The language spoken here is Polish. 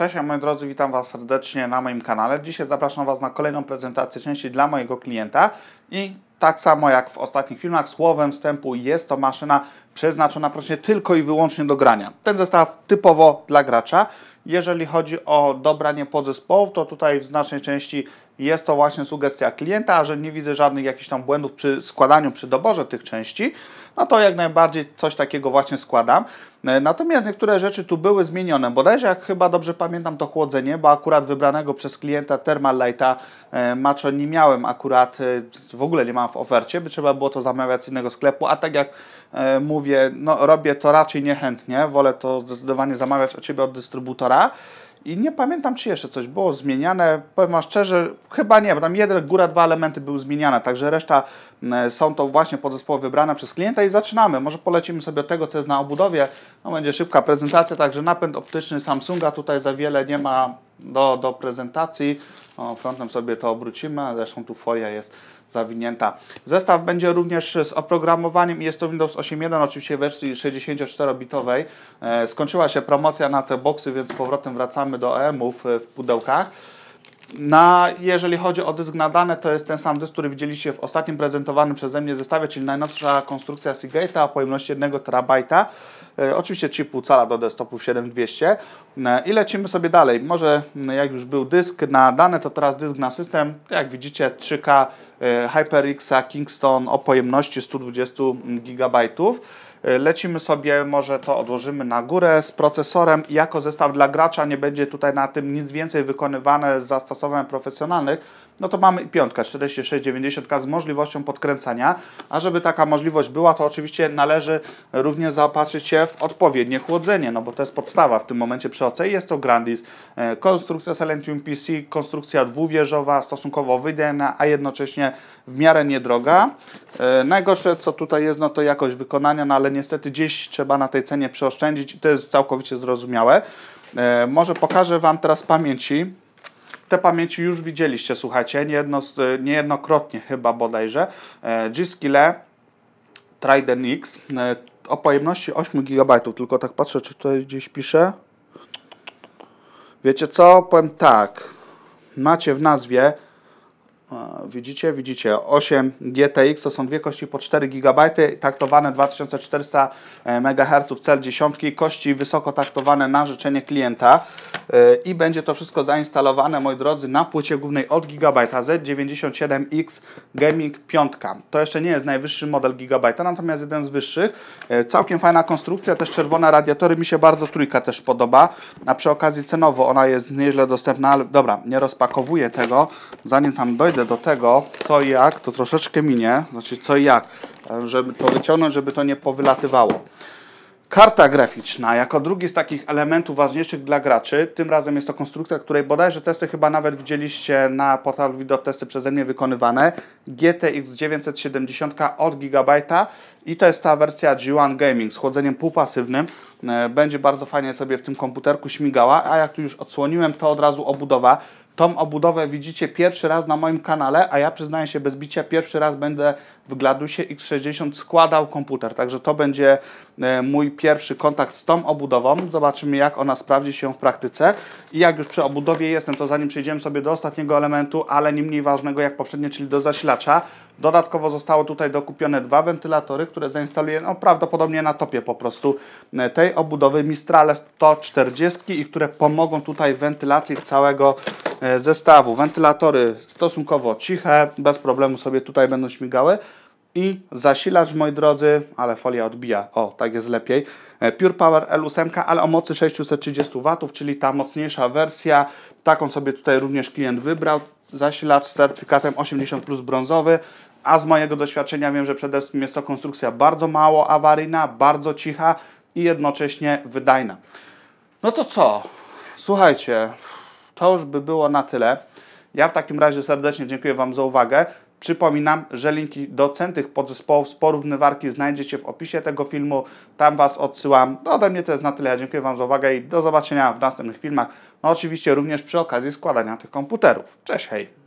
Cześć moi drodzy, witam Was serdecznie na moim kanale. Dzisiaj zapraszam Was na kolejną prezentację części dla mojego klienta i tak samo jak w ostatnich filmach, słowem wstępu jest to maszyna przeznaczona praktycznie tylko i wyłącznie do grania. Ten zestaw typowo dla gracza. Jeżeli chodzi o dobranie podzespołów, to tutaj w znacznej części jest to właśnie sugestia klienta, że nie widzę żadnych jakichś tam błędów przy składaniu, przy doborze tych części, no to jak najbardziej coś takiego właśnie składam. E, natomiast niektóre rzeczy tu były zmienione, bodajże jak chyba dobrze pamiętam to chłodzenie, bo akurat wybranego przez klienta Thermal Lighta e, Macho nie miałem akurat, e, w ogóle nie mam w ofercie, by trzeba było to zamawiać z innego sklepu, a tak jak mówię, no robię to raczej niechętnie, wolę to zdecydowanie zamawiać od Ciebie od dystrybutora. I nie pamiętam, czy jeszcze coś było zmieniane. Powiem Wam szczerze, chyba nie, bo tam jeden, góra, dwa elementy były zmieniane, także reszta są to właśnie podzespoły wybrane przez klienta i zaczynamy. Może polecimy sobie tego, co jest na obudowie. No, będzie szybka prezentacja, także napęd optyczny Samsunga tutaj za wiele nie ma do, do prezentacji. O, frontem sobie to obrócimy, zresztą tu folia jest zawinięta. Zestaw będzie również z oprogramowaniem jest to Windows 8.1, oczywiście w wersji 64-bitowej. E, skończyła się promocja na te boxy, więc z powrotem wracamy do EM-ów w pudełkach. Na, jeżeli chodzi o dysk na dane, to jest ten sam dysk, który widzieliście w ostatnim prezentowanym przeze mnie zestawie, czyli najnowsza konstrukcja Seagate'a o pojemności 1 terabajta. E, oczywiście 3,5 cala do desktopów 7200. E, I lecimy sobie dalej. Może jak już był dysk na dane, to teraz dysk na system. Jak widzicie 3K e, HyperX Kingston o pojemności 120 GB. E, lecimy sobie, może to odłożymy na górę z procesorem jako zestaw dla gracza, nie będzie tutaj na tym nic więcej wykonywane z zastosowań profesjonalnych, no to mamy piątka 4690 z możliwością podkręcania, a żeby taka możliwość była, to oczywiście należy również zaopatrzyć się w odpowiednie chłodzenie, no bo to jest podstawa w tym momencie przy OC. Jest to Grandis, e, konstrukcja Silentium PC, konstrukcja dwuwieżowa, stosunkowo wydajna, a jednocześnie w miarę niedroga. E, najgorsze co tutaj jest, no to jakość wykonania, no ale niestety gdzieś trzeba na tej cenie przeoszczędzić i to jest całkowicie zrozumiałe. E, może pokażę Wam teraz pamięci te pamięci już widzieliście, słuchajcie, niejedno, niejednokrotnie chyba bodajże. E, G-Skille Trident X e, o pojemności 8 GB, tylko tak patrzę, czy tutaj gdzieś pisze. Wiecie co? Powiem tak. Macie w nazwie Widzicie, widzicie, 8 GTX to są dwie kości po 4 GB, taktowane 2400 MHz cel dziesiątki, kości wysoko taktowane na życzenie klienta e, i będzie to wszystko zainstalowane, moi drodzy, na płycie głównej od GB Z97X Gaming 5. To jeszcze nie jest najwyższy model GB, natomiast jeden z wyższych. E, całkiem fajna konstrukcja, też czerwone radiatory, mi się bardzo trójka też podoba, a przy okazji cenowo ona jest nieźle dostępna, ale dobra, nie rozpakowuję tego, zanim tam dojdę do tego, co i jak, to troszeczkę minie, znaczy co i jak, żeby to wyciągnąć, żeby to nie powylatywało. Karta graficzna, jako drugi z takich elementów ważniejszych dla graczy, tym razem jest to konstrukcja, której bodajże testy chyba nawet widzieliście na portalu Widotesty przeze mnie wykonywane. GTX 970 od Gigabyte'a i to jest ta wersja G1 Gaming z chłodzeniem półpasywnym. E, będzie bardzo fajnie sobie w tym komputerku śmigała, a jak tu już odsłoniłem, to od razu obudowa. Tą obudowę widzicie pierwszy raz na moim kanale, a ja przyznaję się bez bicia, pierwszy raz będę w Gladusie X60 składał komputer. Także to będzie e, mój pierwszy kontakt z tą obudową. Zobaczymy jak ona sprawdzi się w praktyce. I jak już przy obudowie jestem, to zanim przejdziemy sobie do ostatniego elementu, ale nie mniej ważnego jak poprzednie, czyli do zasilacza, dodatkowo zostało tutaj dokupione dwa wentylatory, które zainstaluję no, prawdopodobnie na topie po prostu e, tej obudowy Mistrale 140 i które pomogą tutaj w wentylacji całego e, zestawu. Wentylatory stosunkowo ciche, bez problemu sobie tutaj będą śmigały. I zasilacz, moi drodzy, ale folia odbija, o, tak jest lepiej. E, Pure Power L8, ale o mocy 630 W, czyli ta mocniejsza wersja. Taką sobie tutaj również klient wybrał. Zasilacz z certyfikatem 80 plus brązowy. A z mojego doświadczenia wiem, że przede wszystkim jest to konstrukcja bardzo mało awaryjna, bardzo cicha i jednocześnie wydajna. No to co? Słuchajcie, to już by było na tyle. Ja w takim razie serdecznie dziękuję Wam za uwagę. Przypominam, że linki do cen tych podzespołów z porównywarki znajdziecie w opisie tego filmu. Tam Was odsyłam. No ode mnie to jest na tyle. Ja dziękuję Wam za uwagę i do zobaczenia w następnych filmach. No oczywiście również przy okazji składania tych komputerów. Cześć, hej!